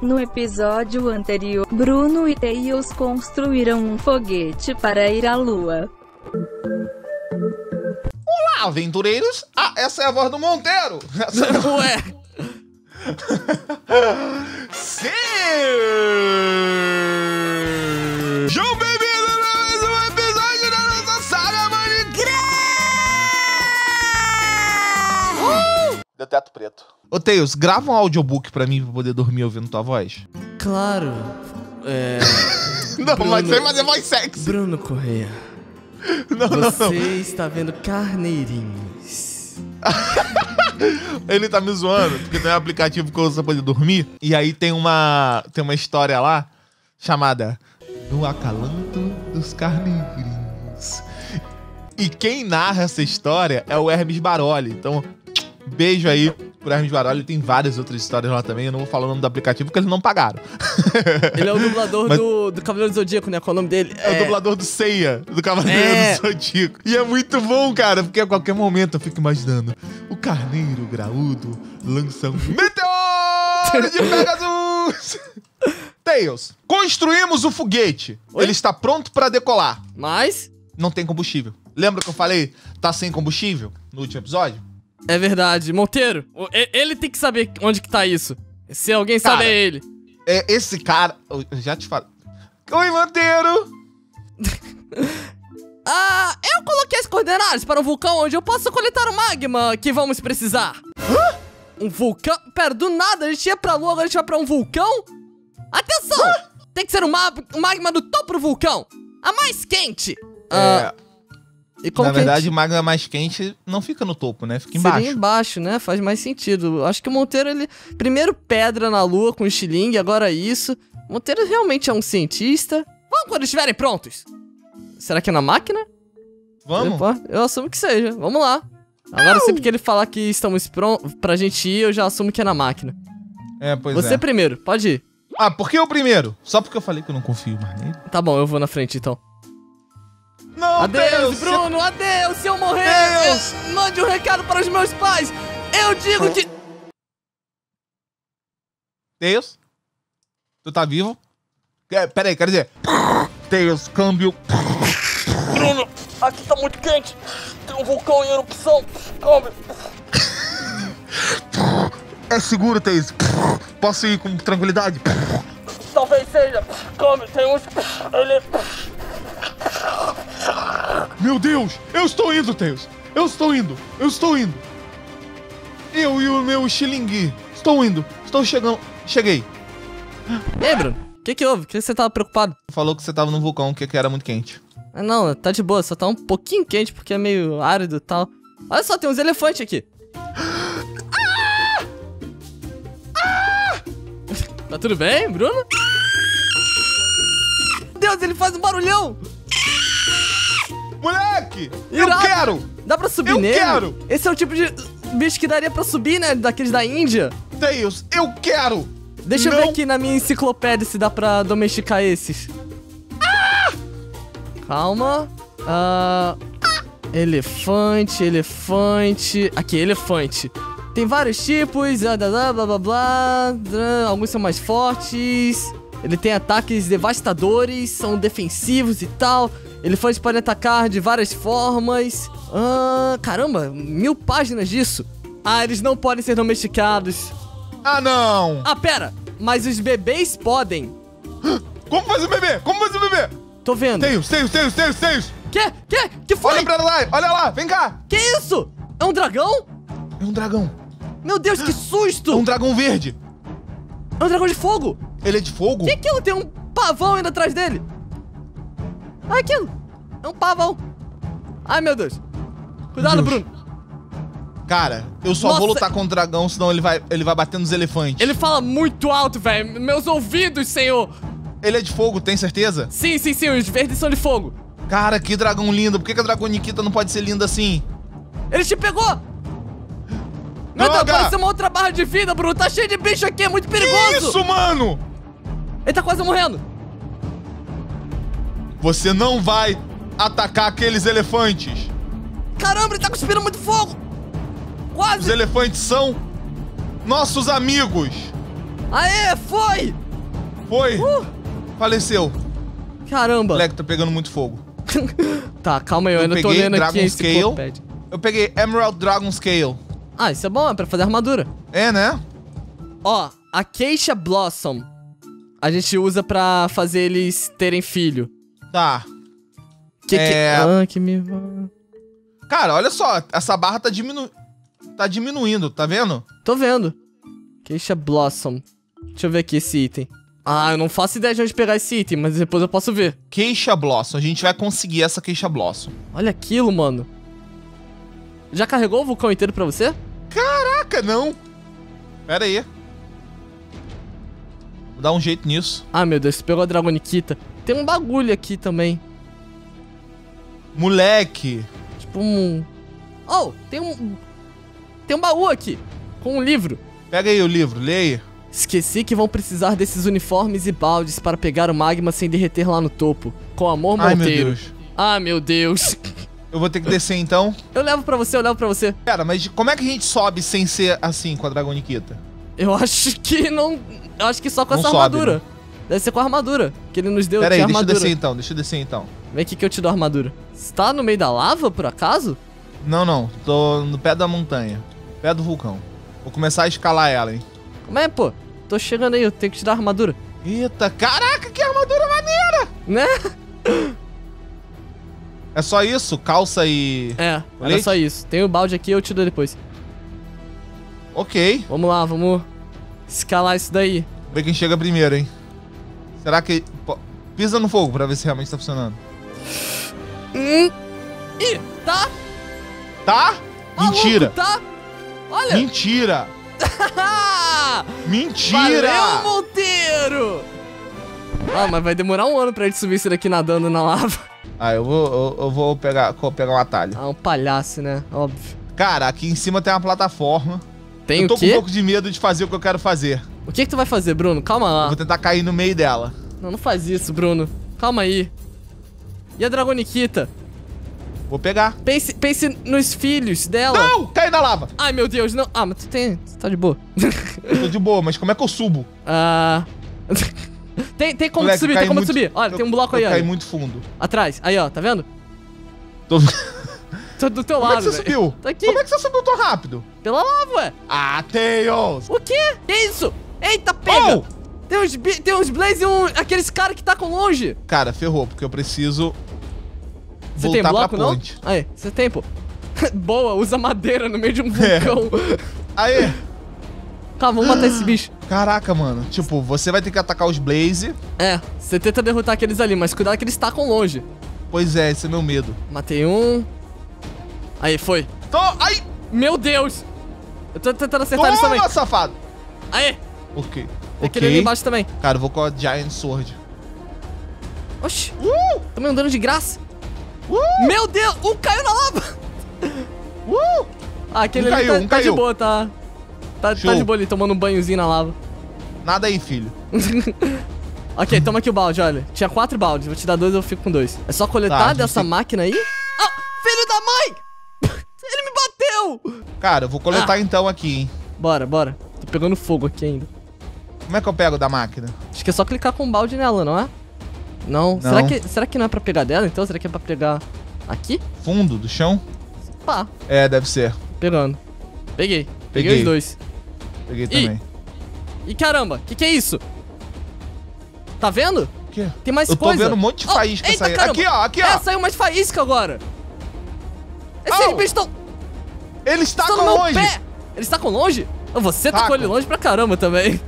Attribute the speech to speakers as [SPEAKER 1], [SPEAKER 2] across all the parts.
[SPEAKER 1] No episódio anterior, Bruno e Tails construíram um foguete para ir à lua.
[SPEAKER 2] Olá, aventureiros! Ah, essa é a voz do Monteiro! Essa é a...
[SPEAKER 3] Ué,
[SPEAKER 2] Sejam bem-vindos a mais um episódio da nossa saga Minecraft! Deu teto preto. Ô, Tails, grava um audiobook pra mim pra poder dormir ouvindo tua voz.
[SPEAKER 3] claro. É.
[SPEAKER 2] Não,
[SPEAKER 3] Bruno.
[SPEAKER 2] mas sem fazer voz sexy.
[SPEAKER 3] Bruno Correia,
[SPEAKER 2] Não, não,
[SPEAKER 3] você
[SPEAKER 2] não.
[SPEAKER 3] está vendo carneirinhos.
[SPEAKER 2] Ele tá me zoando, porque tem um aplicativo que eu uso pra poder dormir. E aí tem uma, tem uma história lá chamada No Acalanto dos Carneirinhos. E quem narra essa história é o Hermes Baroli. Então, beijo aí pro Hermes Baroli. Tem várias outras histórias lá também. Eu não vou falar o nome do aplicativo porque eles não pagaram.
[SPEAKER 3] Ele é o dublador
[SPEAKER 2] Mas-
[SPEAKER 3] do, do Cavaleiro do Zodíaco, né? Qual é o nome dele?
[SPEAKER 2] É, o dublador do Seiya, do Cavaleiro
[SPEAKER 3] É.
[SPEAKER 2] do Zodíaco. E é muito bom, cara, porque a qualquer momento eu fico imaginando o carneiro graúdo lança um meteoro de Pegasus! Tails, construímos o foguete.
[SPEAKER 3] Oi?
[SPEAKER 2] Ele está pronto para decolar.
[SPEAKER 3] Mas,
[SPEAKER 2] Não tem combustível. Lembra que eu falei tá sem combustível no último episódio?
[SPEAKER 3] É verdade. Monteiro, o- ele tem que saber onde que tá isso. Se alguém sabe,
[SPEAKER 2] Cara.
[SPEAKER 3] é ele.
[SPEAKER 2] É esse cara. Eu já te falo. Oi, Monteiro!
[SPEAKER 3] Ah, eu coloquei as coordenadas para um vulcão onde eu posso coletar o magma que vamos precisar. Um vulcão? Pera, do nada a gente ia pra lua, agora a gente vai pra um vulcão? Atenção! Tem que ser ma- um magma do topo do vulcão. A mais quente. Ah, e como
[SPEAKER 2] Na verdade, magma mais quente não fica no topo, né? Fica
[SPEAKER 3] Seria
[SPEAKER 2] embaixo.
[SPEAKER 3] embaixo, né? Faz mais sentido. Acho que o Monteiro, ele... Primeiro pedra na lua com estilingue, agora isso. Monteiro realmente é um cientista. Vamos quando estiverem prontos. Será que é na máquina?
[SPEAKER 2] Vamos?
[SPEAKER 3] Eu assumo que seja. Vamos lá. Agora, sempre que ele falar que estamos prontos pra gente ir, eu já assumo que é na máquina.
[SPEAKER 2] É, pois
[SPEAKER 3] Você
[SPEAKER 2] é.
[SPEAKER 3] primeiro, pode ir.
[SPEAKER 2] Ah, por que o primeiro? Só porque eu falei que eu não confio mais nele?
[SPEAKER 3] Tá bom, eu vou na frente então. Adeus,
[SPEAKER 2] Deus,
[SPEAKER 3] Bruno, adeus. Se eu morrer,
[SPEAKER 2] Deus.
[SPEAKER 3] eh, mande um recado para os meus pais. Eu digo que.
[SPEAKER 2] Deus? Tu tá vivo? É, pera aí, quer dizer... Deus, câmbio...
[SPEAKER 3] Bruno, aqui tá muito quente. Tem um vulcão em erupção. Come.
[SPEAKER 2] É seguro, Deus. Posso ir com tranquilidade?
[SPEAKER 3] Talvez seja. Come, tem uns. Ele.
[SPEAKER 2] Meu Deus! Eu estou indo, Deus! Eu estou indo! Eu estou indo! Eu e o meu xilingue. Estou indo. Estou chegando. Cheguei.
[SPEAKER 3] Ei, Bruno, o que que houve? Por que você tava preocupado?
[SPEAKER 2] Falou que você tava no vulcão, que que era muito quente.
[SPEAKER 3] Ah, não, tá de boa, só tá um pouquinho quente porque é meio árido e tal. Olha só, tem uns elefantes aqui. Tá tudo bem, Bruno? Meu Deus, ele faz um barulhão!
[SPEAKER 2] Moleque! Eu
[SPEAKER 3] Irado.
[SPEAKER 2] quero!
[SPEAKER 3] Dá pra subir
[SPEAKER 2] Eu
[SPEAKER 3] nele?
[SPEAKER 2] quero!
[SPEAKER 3] Esse é o tipo de bicho que daria pra subir, né? Daqueles da Índia.
[SPEAKER 2] Deus, eu quero!
[SPEAKER 3] Deixa eu
[SPEAKER 2] Não.
[SPEAKER 3] ver aqui na minha enciclopédia se dá pra domesticar esses. Calma. Ah, elefante, elefante. Aqui, elefante. Tem vários tipos, ah, blá blá blá blá. blá, Alguns são mais fortes. Ele tem ataques devastadores, são defensivos e tal. Elefantes podem atacar de várias formas. Ah, caramba, mil páginas disso. Ah, eles não podem ser domesticados.
[SPEAKER 2] Ah, não!
[SPEAKER 3] Ah, pera! Mas os bebês podem.
[SPEAKER 2] Como faz o bebê? Como faz o bebê?
[SPEAKER 3] Tô vendo.
[SPEAKER 2] Deus, Deus, Deus, Deus, Deus!
[SPEAKER 3] Que? Que? Que foi?
[SPEAKER 2] Olha pra lá, olha lá, vem cá!
[SPEAKER 3] Que isso? É um dragão?
[SPEAKER 2] É um dragão.
[SPEAKER 3] Meu Deus, que
[SPEAKER 2] É
[SPEAKER 3] susto!
[SPEAKER 2] um dragão verde.
[SPEAKER 3] É um dragão de fogo!
[SPEAKER 2] Ele é de fogo?
[SPEAKER 3] Que aquilo? Tem um pavão indo atrás dele! Olha aquilo! É um pavão! Ai, meu Deus! Cuidado. Bruno!
[SPEAKER 2] Cara, eu só
[SPEAKER 3] Nossa.
[SPEAKER 2] vou lutar com o dragão, senão ele vai, ele vai bater nos elefantes.
[SPEAKER 3] Ele fala muito alto, velho! Meus ouvidos, senhor!
[SPEAKER 2] Ele é de fogo, tem certeza?
[SPEAKER 3] Sim, sim, sim, os verdes são de fogo!
[SPEAKER 2] Cara, que dragão lindo. Por que, que a Dragoniquita não pode ser linda assim?
[SPEAKER 3] Ele te pegou! Meu Deus,
[SPEAKER 2] Droga!
[SPEAKER 3] parece uma outra barra de vida, Bruno! Tá cheio de bicho aqui, é muito perigoso!
[SPEAKER 2] Isso, mano!
[SPEAKER 3] Ele tá quase morrendo!
[SPEAKER 2] Você não vai atacar aqueles elefantes.
[SPEAKER 3] Caramba, ele tá cuspindo muito fogo!
[SPEAKER 2] Os
[SPEAKER 3] Quase!
[SPEAKER 2] elefantes são nossos amigos.
[SPEAKER 3] Aê, foi!
[SPEAKER 2] Foi!
[SPEAKER 3] Uh!
[SPEAKER 2] Faleceu.
[SPEAKER 3] Caramba.
[SPEAKER 2] Moleque, tá pegando muito fogo.
[SPEAKER 3] Tá, calma aí, eu,
[SPEAKER 2] Eu
[SPEAKER 3] ainda tô lendo aqui
[SPEAKER 2] Dragon
[SPEAKER 3] esse
[SPEAKER 2] Scale. Eu peguei Emerald Dragon Scale.
[SPEAKER 3] Ah, isso é bom, é pra fazer armadura.
[SPEAKER 2] É, né?
[SPEAKER 3] Ó, a Keisha Blossom. A gente usa pra fazer eles terem filho.
[SPEAKER 2] Tá.
[SPEAKER 3] Que que...
[SPEAKER 2] É.
[SPEAKER 3] Ah, que me...
[SPEAKER 2] Cara, olha só. Essa barra tá, diminu... tá diminuindo, tá vendo?
[SPEAKER 3] Tô vendo. Keisha Blossom. Deixa eu ver aqui esse item. Ah, eu não faço ideia de onde pegar esse item, mas depois eu posso ver.
[SPEAKER 2] Queixa Blossom. A gente vai conseguir essa Queixa Blossom.
[SPEAKER 3] Olha aquilo, mano. Já carregou o vulcão inteiro pra você?
[SPEAKER 2] Caraca, não. Pera aí. Vou dar um jeito nisso.
[SPEAKER 3] Ah, meu Deus, você pegou a Dragoniquita. Tem um bagulho aqui também.
[SPEAKER 2] Moleque.
[SPEAKER 3] Tipo um... Oh, tem um... Tem um baú aqui. Com um livro.
[SPEAKER 2] Pega aí o livro, aí.
[SPEAKER 3] Esqueci que vão precisar desses uniformes e baldes para pegar o magma sem derreter lá no topo. Com amor,
[SPEAKER 2] Ai, meu
[SPEAKER 3] Monteiro.
[SPEAKER 2] Deus.
[SPEAKER 3] Ah, meu Deus.
[SPEAKER 2] Eu vou ter que descer então.
[SPEAKER 3] Eu levo pra você, eu levo pra você.
[SPEAKER 2] Pera, mas como é que a gente sobe sem ser assim com a Dragoniquita?
[SPEAKER 3] Eu acho que não... Eu acho que só com
[SPEAKER 2] Não
[SPEAKER 3] essa
[SPEAKER 2] sobe,
[SPEAKER 3] armadura.
[SPEAKER 2] né?
[SPEAKER 3] Deve ser com a armadura. Que ele nos deu
[SPEAKER 2] Pera aí, deixa eu descer então, deixa eu descer então.
[SPEAKER 3] Vem aqui que eu te dou a armadura. Você tá no meio da lava, por acaso?
[SPEAKER 2] Não, não, tô no pé da montanha. Pé do vulcão. Vou começar a escalar ela, hein.
[SPEAKER 3] Como é, pô? Tô chegando aí, eu tenho que te dar a armadura.
[SPEAKER 2] Eita, caraca, que armadura maneira!
[SPEAKER 3] Né?
[SPEAKER 2] É só isso? Calça e...
[SPEAKER 3] É, era
[SPEAKER 2] Leite?
[SPEAKER 3] só isso. Tem o balde aqui, eu te dou depois.
[SPEAKER 2] Ok.
[SPEAKER 3] Vamos lá, vamos escalar isso daí.
[SPEAKER 2] Vamos ver quem chega primeiro, hein. Será que... Pisa no fogo pra ver se realmente tá funcionando.
[SPEAKER 3] Hum. Ih, tá?
[SPEAKER 2] Tá? Mentira.
[SPEAKER 3] Maluco, tá? Olha!
[SPEAKER 2] Mentira. Mentira.
[SPEAKER 3] Valeu, Monteiro! Ah, mas vai demorar um ano pra gente subir isso daqui nadando na lava.
[SPEAKER 2] Ah, eu vou, eu, eu vou pegar, vou pegar um atalho.
[SPEAKER 3] Ah, um palhaço, né? Óbvio.
[SPEAKER 2] Cara, aqui em cima tem uma plataforma.
[SPEAKER 3] Tem
[SPEAKER 2] eu tô
[SPEAKER 3] o
[SPEAKER 2] com um pouco de medo de fazer o que eu quero fazer.
[SPEAKER 3] O que que tu vai fazer, Bruno? Calma
[SPEAKER 2] Eu
[SPEAKER 3] lá.
[SPEAKER 2] vou tentar cair no meio dela.
[SPEAKER 3] Não, não faz isso, Bruno. Calma aí. E a Dragoniquita?
[SPEAKER 2] Vou pegar.
[SPEAKER 3] Pense, pense nos filhos dela.
[SPEAKER 2] Não! Cai na lava!
[SPEAKER 3] Ai, meu Deus, não. Ah, mas tu tem... Tu tá de boa.
[SPEAKER 2] Tô de boa, mas como é que eu subo?
[SPEAKER 3] Ah... tem, tem como
[SPEAKER 2] Moleque,
[SPEAKER 3] subir,
[SPEAKER 2] eu
[SPEAKER 3] tem como
[SPEAKER 2] muito-
[SPEAKER 3] subir. Olha,
[SPEAKER 2] eu-
[SPEAKER 3] tem um bloco
[SPEAKER 2] eu
[SPEAKER 3] aí, ó.
[SPEAKER 2] muito fundo.
[SPEAKER 3] Atrás. Aí, ó, tá vendo?
[SPEAKER 2] Tô...
[SPEAKER 3] Tô do teu
[SPEAKER 2] Como é
[SPEAKER 3] lado,
[SPEAKER 2] que você
[SPEAKER 3] velho.
[SPEAKER 2] subiu?
[SPEAKER 3] Tá aqui.
[SPEAKER 2] Como é que você subiu tão rápido?
[SPEAKER 3] Pela lava, ué.
[SPEAKER 2] Ah, Tails!
[SPEAKER 3] O quê? Que isso? Eita, pega!
[SPEAKER 2] Oh!
[SPEAKER 3] Tem uns, tem uns Blaze e um, aqueles caras que tacam longe.
[SPEAKER 2] Cara, ferrou, porque eu preciso
[SPEAKER 3] Você
[SPEAKER 2] voltar
[SPEAKER 3] tem bloco,
[SPEAKER 2] pra
[SPEAKER 3] não?
[SPEAKER 2] ponte.
[SPEAKER 3] Aí, você tem, pô. Boa, usa madeira no meio de um
[SPEAKER 2] É.
[SPEAKER 3] vulcão.
[SPEAKER 2] Aê!
[SPEAKER 3] Calma, vamos matar esse bicho.
[SPEAKER 2] Caraca, mano. Tipo, você vai ter que atacar os Blaze.
[SPEAKER 3] É, você tenta derrotar aqueles ali, mas cuidado que eles tacam longe.
[SPEAKER 2] Pois é, esse é meu medo.
[SPEAKER 3] Matei um. Aí, foi.
[SPEAKER 2] Tô... Ai!
[SPEAKER 3] Meu Deus! Eu tô tentando acertar eles também.
[SPEAKER 2] Toma, safado!
[SPEAKER 3] Aê!
[SPEAKER 2] Ok.
[SPEAKER 3] Aquele ali embaixo também.
[SPEAKER 2] Cara, eu vou com a Giant Sword.
[SPEAKER 3] Oxi,
[SPEAKER 2] Uh!
[SPEAKER 3] tomei um dano de graça.
[SPEAKER 2] Uh!
[SPEAKER 3] Meu Deus, um caiu na lava.
[SPEAKER 2] Uh!
[SPEAKER 3] Ah, aquele
[SPEAKER 2] Um
[SPEAKER 3] ali
[SPEAKER 2] caiu,
[SPEAKER 3] tá,
[SPEAKER 2] um
[SPEAKER 3] tá de
[SPEAKER 2] caiu.
[SPEAKER 3] boa, tá. Tá, tá de boa ali, tomando um banhozinho na lava.
[SPEAKER 2] Nada aí, filho.
[SPEAKER 3] ok, toma aqui o balde, olha. Tinha quatro baldes, vou te dar dois, eu fico com dois. É só coletar
[SPEAKER 2] Tá,
[SPEAKER 3] dessa
[SPEAKER 2] tem-
[SPEAKER 3] máquina aí. Ah, filho da mãe! Ele me bateu!
[SPEAKER 2] Cara, eu vou coletar
[SPEAKER 3] Ah.
[SPEAKER 2] então aqui, hein.
[SPEAKER 3] Bora, bora. Tô pegando fogo aqui ainda.
[SPEAKER 2] Como é que eu pego da máquina?
[SPEAKER 3] Acho que é só clicar com o balde nela, não é? Não.
[SPEAKER 2] Não.
[SPEAKER 3] Será, que, será que não é pra pegar dela, então? Será que é pra pegar aqui?
[SPEAKER 2] Fundo do chão?
[SPEAKER 3] Pá,
[SPEAKER 2] É, deve ser.
[SPEAKER 3] pegando. Peguei. Peguei,
[SPEAKER 2] Peguei.
[SPEAKER 3] os dois.
[SPEAKER 2] Peguei
[SPEAKER 3] Ih.
[SPEAKER 2] também.
[SPEAKER 3] E caramba, que que é isso? Tá vendo?
[SPEAKER 2] O quê?
[SPEAKER 3] Tem mais
[SPEAKER 2] Eu tô
[SPEAKER 3] coisa.
[SPEAKER 2] vendo um monte de
[SPEAKER 3] Oh,
[SPEAKER 2] faísca
[SPEAKER 3] eita,
[SPEAKER 2] saindo. Aqui, ó, aqui, ó.
[SPEAKER 3] É, saiu mais faísca agora. Esses
[SPEAKER 2] Oh.
[SPEAKER 3] bichos estão
[SPEAKER 2] Eles tacam longe.
[SPEAKER 3] pé. Eles tacam longe? Oh, Você tacou
[SPEAKER 2] Tacam.
[SPEAKER 3] ele longe pra caramba também.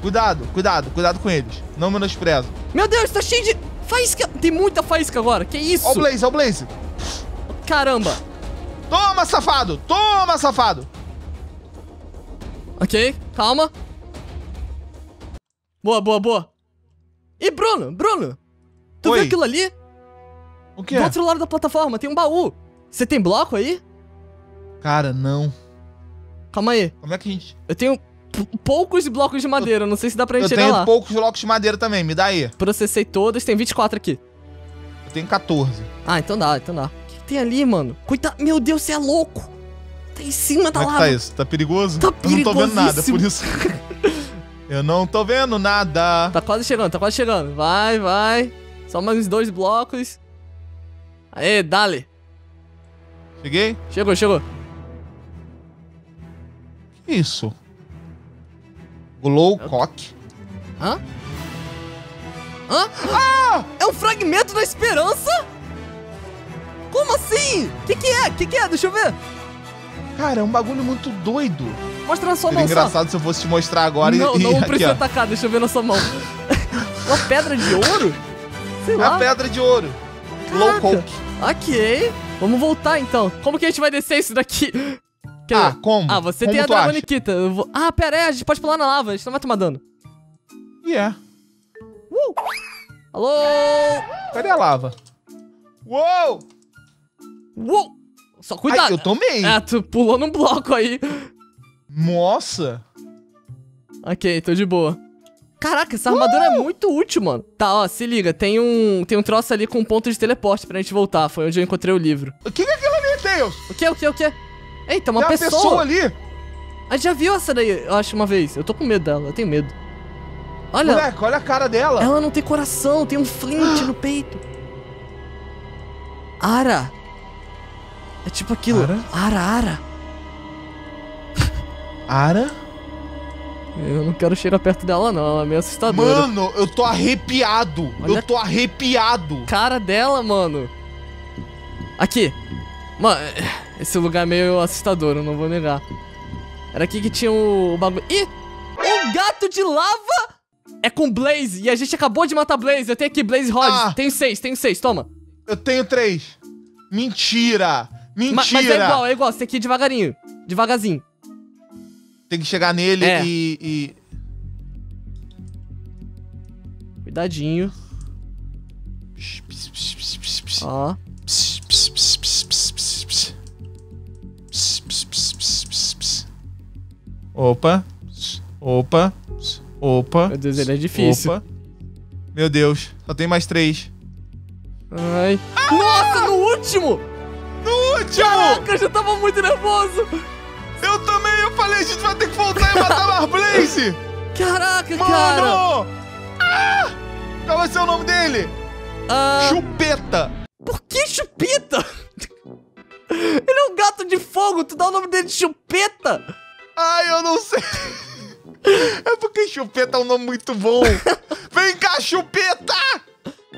[SPEAKER 2] Cuidado, cuidado, cuidado com eles. Não menosprezo.
[SPEAKER 3] Meu Deus, tá cheio de faísca. Tem muita faísca agora. Que isso?
[SPEAKER 2] Ó o Blaze, ó o Blaze.
[SPEAKER 3] Caramba.
[SPEAKER 2] Toma, safado! Toma, safado!
[SPEAKER 3] Ok, calma. Boa, boa, boa. E Bruno, Bruno. Tu
[SPEAKER 2] Oi.
[SPEAKER 3] viu aquilo ali?
[SPEAKER 2] O que
[SPEAKER 3] Do outro lado da plataforma tem um baú. Você tem bloco aí?
[SPEAKER 2] Cara, não.
[SPEAKER 3] Calma aí.
[SPEAKER 2] Como é que a gente...
[SPEAKER 3] Eu tenho poucos blocos de madeira. Não sei se dá pra
[SPEAKER 2] Eu
[SPEAKER 3] gente chegar
[SPEAKER 2] tenho
[SPEAKER 3] lá.
[SPEAKER 2] poucos blocos de madeira também, me dá aí.
[SPEAKER 3] Processei todos. Tem 24 aqui.
[SPEAKER 2] Eu tenho 14.
[SPEAKER 3] Ah, então dá, então dá. O que, que tem ali, mano? Cuidado. Meu Deus, você é louco. Tá em cima da
[SPEAKER 2] Como é que
[SPEAKER 3] lava.
[SPEAKER 2] tá isso? Tá perigoso?
[SPEAKER 3] Tá
[SPEAKER 2] Eu não tô vendo nada, por
[SPEAKER 3] perigosíssimo.
[SPEAKER 2] isso... Eu não tô vendo nada.
[SPEAKER 3] Tá quase chegando, tá quase chegando. Vai, vai. Só mais uns dois blocos. Aê, dale.
[SPEAKER 2] Cheguei?
[SPEAKER 3] Chegou, chegou.
[SPEAKER 2] Que isso? Glowcock.
[SPEAKER 3] Hã? Hã? Ah! É um fragmento da esperança? Como assim? Que que é? Que que é? Deixa eu ver.
[SPEAKER 2] Cara, é um bagulho muito doido.
[SPEAKER 3] Mostra na sua
[SPEAKER 2] Seria
[SPEAKER 3] mão só.
[SPEAKER 2] engraçado se eu fosse te mostrar agora
[SPEAKER 3] não,
[SPEAKER 2] e,
[SPEAKER 3] não
[SPEAKER 2] aqui,
[SPEAKER 3] precisa atacar, deixa eu ver na sua mão. Uma pedra de ouro? Sei
[SPEAKER 2] É
[SPEAKER 3] lá.
[SPEAKER 2] a pedra de ouro. Glowcock.
[SPEAKER 3] Ok. Vamos voltar então. Como que a gente vai descer isso daqui?
[SPEAKER 2] Ah, como?
[SPEAKER 3] Ah, você
[SPEAKER 2] Como
[SPEAKER 3] tem a? Dragoniquita. Eu vou... Ah, pera aí, a gente pode pular na lava, a gente não vai tomar dano.
[SPEAKER 2] E é.
[SPEAKER 3] Alô?
[SPEAKER 2] Cadê a lava? Uou!
[SPEAKER 3] Uou! Só cuidado.
[SPEAKER 2] Ai, eu tomei.
[SPEAKER 3] Ah, tu pulou num bloco aí.
[SPEAKER 2] Nossa.
[SPEAKER 3] Ok, tô de boa. Caraca, essa armadura é muito útil, mano. Tá, ó, se liga, tem um, tem um troço ali com um ponto de teleporte pra gente voltar. Foi onde eu encontrei o livro.
[SPEAKER 2] O que que é aquilo ali, Tails?
[SPEAKER 3] O que, o que, o que? Eita, uma
[SPEAKER 2] Tem uma
[SPEAKER 3] pessoa.
[SPEAKER 2] pessoa ali.
[SPEAKER 3] A gente já viu essa daí, eu acho, uma vez. Eu tô com medo dela, eu tenho medo. Olha,
[SPEAKER 2] Moleque, olha a cara dela.
[SPEAKER 3] ela não tem coração, tem um flint no peito. Ara. É tipo aquilo.
[SPEAKER 2] Ara?
[SPEAKER 3] Ara, ara.
[SPEAKER 2] Ara?
[SPEAKER 3] Eu não quero chegar perto dela, não. Ela é meio assustadora.
[SPEAKER 2] Mano, eu tô arrepiado.
[SPEAKER 3] Olha-
[SPEAKER 2] Eu tô arrepiado.
[SPEAKER 3] cara dela, mano. Aqui. Mano, esse lugar é meio assustador, eu não vou negar. Era aqui que tinha o, o bagulho. Ih! Um gato de lava é com Blaze. E a gente acabou de matar Blaze. Eu tenho aqui Blaze Rods.
[SPEAKER 2] Ah.
[SPEAKER 3] Tenho seis, tenho seis. Toma.
[SPEAKER 2] Eu tenho três. Mentira. Mentira.
[SPEAKER 3] Ma- mas é igual, é igual. Você tem que ir devagarinho. Devagarzinho.
[SPEAKER 2] Tem que chegar nele
[SPEAKER 3] É.
[SPEAKER 2] e, e-
[SPEAKER 3] Cuidadinho. Ó.
[SPEAKER 2] Opa. Opa. Opa.
[SPEAKER 3] Meu Deus, ele é difícil.
[SPEAKER 2] Opa. Meu Deus, só tem mais três.
[SPEAKER 3] Ai. Nossa, no último!
[SPEAKER 2] No último!
[SPEAKER 3] Caraca, eu já tava muito nervoso.
[SPEAKER 2] Eu também, eu falei, a gente vai ter que voltar e matar mais Blaze!
[SPEAKER 3] Caraca, cara.
[SPEAKER 2] Mano! Ah! Qual vai ser o nome dele?
[SPEAKER 3] Ah,
[SPEAKER 2] Chupeta!
[SPEAKER 3] por que chupeta? Ele é um gato de fogo, tu dá o nome dele de chupeta?
[SPEAKER 2] Ai, eu não sei. É porque chupeta é um nome muito bom. Vem cá, chupeta!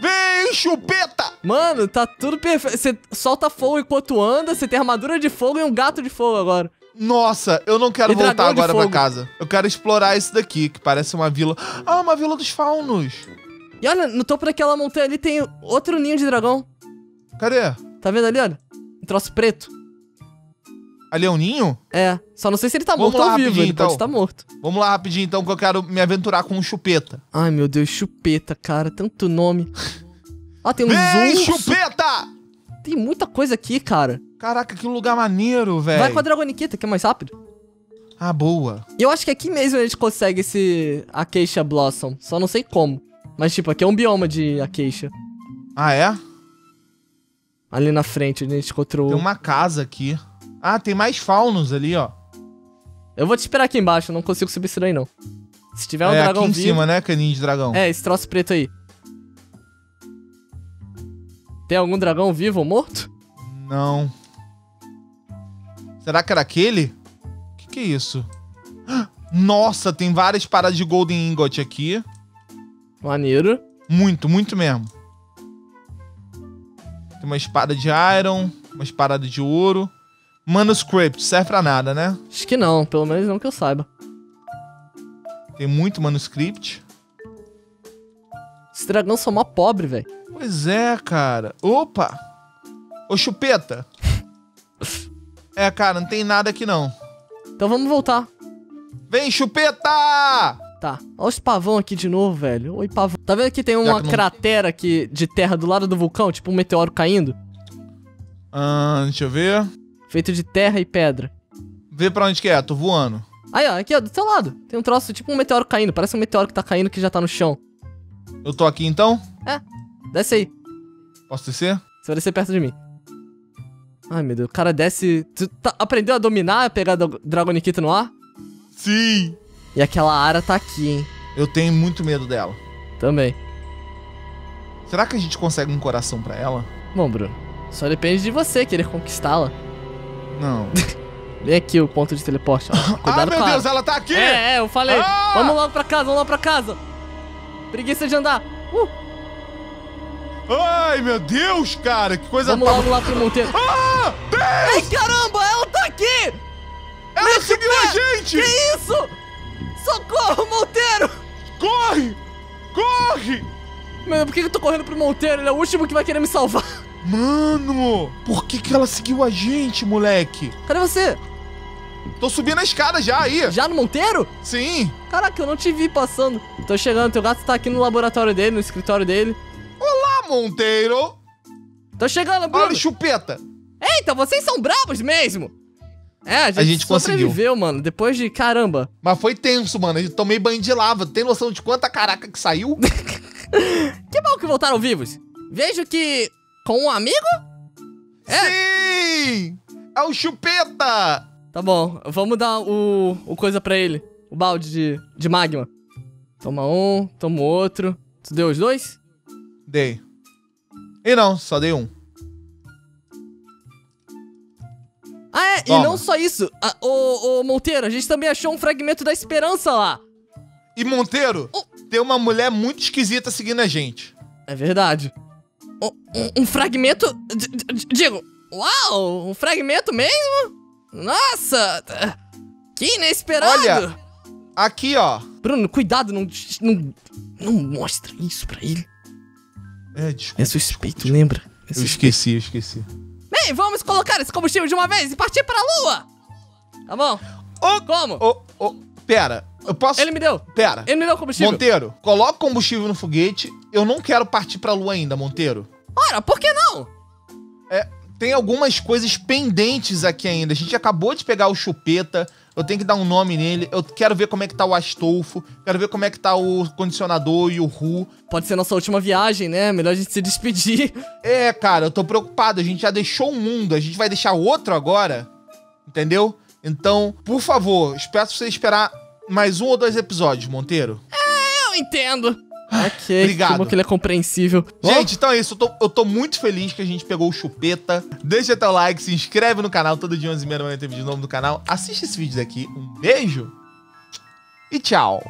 [SPEAKER 2] Vem, chupeta!
[SPEAKER 3] Mano, tá tudo perfeito. Você solta fogo enquanto anda, você tem armadura de fogo e um gato de fogo agora.
[SPEAKER 2] Nossa, eu não quero
[SPEAKER 3] E
[SPEAKER 2] voltar agora pra casa. Eu quero explorar esse daqui, que parece uma vila. Ah, uma vila dos faunos.
[SPEAKER 3] E olha, no topo daquela montanha ali tem outro ninho de dragão.
[SPEAKER 2] Cadê?
[SPEAKER 3] Tá vendo ali, olha? Um troço preto.
[SPEAKER 2] Ali é um ninho?
[SPEAKER 3] É, só não sei se ele tá
[SPEAKER 2] Vamos
[SPEAKER 3] morto
[SPEAKER 2] lá
[SPEAKER 3] ou vivo,
[SPEAKER 2] rapidinho,
[SPEAKER 3] ele pode
[SPEAKER 2] então.
[SPEAKER 3] estar morto.
[SPEAKER 2] Vamos lá rapidinho então, que eu quero me aventurar com um chupeta.
[SPEAKER 3] Ai, meu Deus, chupeta, cara, tanto nome. Ah, tem uns
[SPEAKER 2] Vem,
[SPEAKER 3] ursos.
[SPEAKER 2] chupeta!
[SPEAKER 3] Tem muita coisa aqui, cara.
[SPEAKER 2] Caraca, que lugar maneiro, velho.
[SPEAKER 3] Vai com a Dragoniquita, que é mais rápido.
[SPEAKER 2] Ah, boa.
[SPEAKER 3] E eu acho que aqui mesmo a gente consegue esse Acacia Blossom. Só não sei como. Mas, tipo, aqui é um bioma de Acacia.
[SPEAKER 2] Ah, é?
[SPEAKER 3] Ali na frente, onde a gente encontrou.
[SPEAKER 2] Tem uma casa aqui. Ah, tem mais faunos ali, ó.
[SPEAKER 3] Eu vou te esperar aqui embaixo, eu não consigo subir isso daí, não. Se tiver um
[SPEAKER 2] é,
[SPEAKER 3] dragão
[SPEAKER 2] aqui em
[SPEAKER 3] vivo.
[SPEAKER 2] cima, né, caninho de dragão?
[SPEAKER 3] É, esse troço preto aí. Tem algum dragão vivo ou morto?
[SPEAKER 2] Não. Será que era aquele? O que, que é isso? Nossa, tem várias paradas de Golden Ingot aqui.
[SPEAKER 3] Maneiro.
[SPEAKER 2] Muito, muito mesmo. Tem uma espada de Iron, uma espada de ouro. Manuscript, serve pra nada, né?
[SPEAKER 3] Acho que não, pelo menos não que eu saiba.
[SPEAKER 2] Tem muito manuscript.
[SPEAKER 3] Esse dragão são mó pobre, velho.
[SPEAKER 2] Pois é, cara. Opa! Ô, chupeta! É, cara, não tem nada aqui não.
[SPEAKER 3] Então vamos voltar.
[SPEAKER 2] Vem, chupeta!
[SPEAKER 3] Tá. Olha os pavão aqui de novo, velho. Oi, pavão. Tá vendo que tem uma
[SPEAKER 2] que não-
[SPEAKER 3] cratera aqui de terra do lado do vulcão? Tipo um meteoro caindo?
[SPEAKER 2] Ah, deixa eu ver.
[SPEAKER 3] Feito de terra e pedra.
[SPEAKER 2] Vê pra onde que é, tô voando.
[SPEAKER 3] Aí, ó, aqui, ó, do teu lado. Tem um troço, tipo um meteoro caindo. Parece um meteoro que tá caindo que já tá no chão.
[SPEAKER 2] Eu tô aqui então?
[SPEAKER 3] Desce aí.
[SPEAKER 2] Posso descer?
[SPEAKER 3] Você vai descer perto de mim. Ai, meu Deus. O cara desce... Tu tá- aprendeu a dominar, a pegar a Dragoniquita no ar?
[SPEAKER 2] Sim!
[SPEAKER 3] E aquela Ara tá aqui, hein?
[SPEAKER 2] Eu tenho muito medo dela.
[SPEAKER 3] Também.
[SPEAKER 2] Será que a gente consegue um coração pra ela?
[SPEAKER 3] Bom, Bruno, só depende de você querer conquistá-la.
[SPEAKER 2] Não.
[SPEAKER 3] Vem aqui o ponto de teleporte, ó.
[SPEAKER 2] ah,
[SPEAKER 3] Cuidado
[SPEAKER 2] meu
[SPEAKER 3] com a
[SPEAKER 2] Deus, ela tá aqui!
[SPEAKER 3] É, é, eu falei.
[SPEAKER 2] Ah!
[SPEAKER 3] Vamos logo pra casa, vamos logo pra casa. Preguiça de andar. Uh,
[SPEAKER 2] Ai, meu Deus, cara, que coisa
[SPEAKER 3] vamos logo lá pro Monteiro.
[SPEAKER 2] Ah! Deus!
[SPEAKER 3] Ai, caramba, ela tá aqui!
[SPEAKER 2] Ela seguiu a gente!
[SPEAKER 3] Que isso? Socorro, Monteiro!
[SPEAKER 2] Corre! Corre!
[SPEAKER 3] Meu, por que eu tô correndo pro Monteiro? Ele é o último que vai querer me salvar.
[SPEAKER 2] Mano, por que, que ela seguiu a gente, moleque?
[SPEAKER 3] Cadê você?
[SPEAKER 2] Tô subindo a escada já aí.
[SPEAKER 3] Já no Monteiro?
[SPEAKER 2] Sim.
[SPEAKER 3] Caraca, eu não te vi passando. Tô chegando, teu gato tá aqui no laboratório dele, no escritório dele.
[SPEAKER 2] Ah, Monteiro.
[SPEAKER 3] Tô chegando, Bruno.
[SPEAKER 2] Olha, chupeta.
[SPEAKER 3] Eita, vocês são bravos mesmo. É, a gente,
[SPEAKER 2] A gente conseguiu.
[SPEAKER 3] sobreviveu, mano. Depois de, caramba.
[SPEAKER 2] Mas foi tenso, mano. Eu tomei banho de lava. Tem noção de quanta caraca que saiu?
[SPEAKER 3] Que bom que voltaram vivos. Vejo que com um amigo?
[SPEAKER 2] Sim! É o chupeta!
[SPEAKER 3] Tá bom, vamos dar o, o coisa pra ele. O balde de, de magma. Toma um, toma outro. Tu deu os dois?
[SPEAKER 2] Dei. E não, só dei um.
[SPEAKER 3] Ah, é,
[SPEAKER 2] Toma.
[SPEAKER 3] e não só isso. Ah, ô, ô, Monteiro, a gente também achou um fragmento da esperança lá.
[SPEAKER 2] E Monteiro, tem uma mulher muito esquisita seguindo a gente.
[SPEAKER 3] É verdade. Um, um- fragmento. d- d- Digo, uau, um fragmento mesmo? Nossa, que inesperado.
[SPEAKER 2] Olha. Aqui, ó.
[SPEAKER 3] Bruno, cuidado, não, não, não mostra isso pra ele.
[SPEAKER 2] É, desculpa.
[SPEAKER 3] É suspeito, lembra? É
[SPEAKER 2] Eu
[SPEAKER 3] suspeito.
[SPEAKER 2] esqueci, eu esqueci.
[SPEAKER 3] Bem, vamos colocar esse combustível de uma vez e partir pra lua! Tá bom?
[SPEAKER 2] Ô,
[SPEAKER 3] Como?
[SPEAKER 2] ô, ô, pera. Eu posso...
[SPEAKER 3] Ele me deu.
[SPEAKER 2] Pera.
[SPEAKER 3] Ele me deu combustível.
[SPEAKER 2] Monteiro, coloca combustível no foguete. Eu não quero partir pra lua ainda, Monteiro.
[SPEAKER 3] Ora, por que não?
[SPEAKER 2] É, tem algumas coisas pendentes aqui ainda. A gente acabou de pegar o chupeta. Eu tenho que dar um nome nele. Eu quero ver como é que tá o Astolfo. Quero ver como é que tá o condicionador e o Ru.
[SPEAKER 3] Pode ser nossa última viagem, né? Melhor a gente se despedir.
[SPEAKER 2] É, cara, eu tô preocupado. A gente já deixou um mundo. A gente vai deixar outro agora. Entendeu? Então, por favor, espero você esperar mais um ou dois episódios, Monteiro.
[SPEAKER 3] Eu entendo. Ok,
[SPEAKER 2] Obrigado.
[SPEAKER 3] que bom que ele é compreensível.
[SPEAKER 2] Gente, então é isso. Eu tô, eu tô muito feliz que a gente pegou o chupeta. Deixa teu like, se inscreve no canal. Todo dia 11h30 da manhã tem vídeo novo no canal. Assiste esse vídeo daqui. Um beijo e tchau.